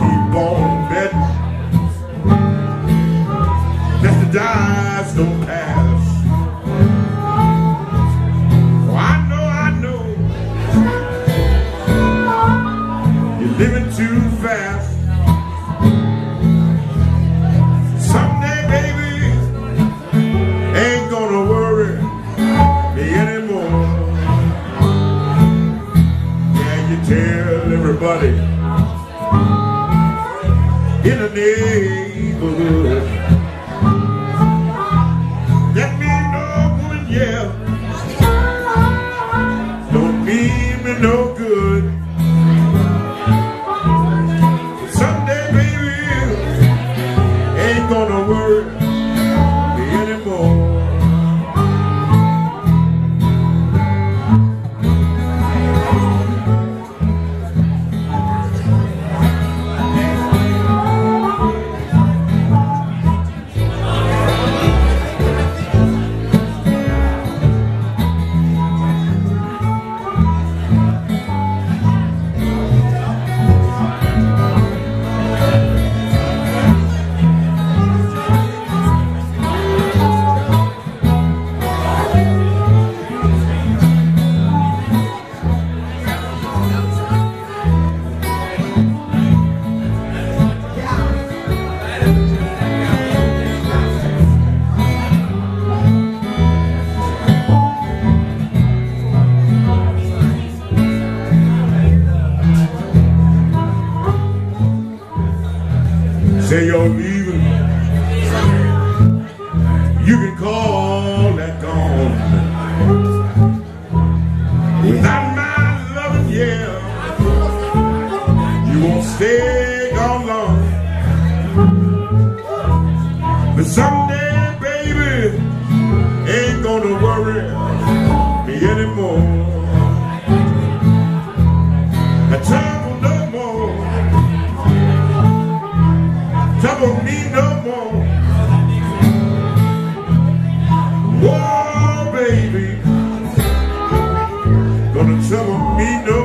keep on betting that the dies don't pass. Oh, I know, I know, you're living too fast. Someday, baby, ain't gonna worry me anymore. You tell everybody in the neighborhood? Say you're leaving. You can call that gone. Without my loving, yeah, you won't stay gone long. But someday, trouble me no more. Whoa, baby, gonna trouble me no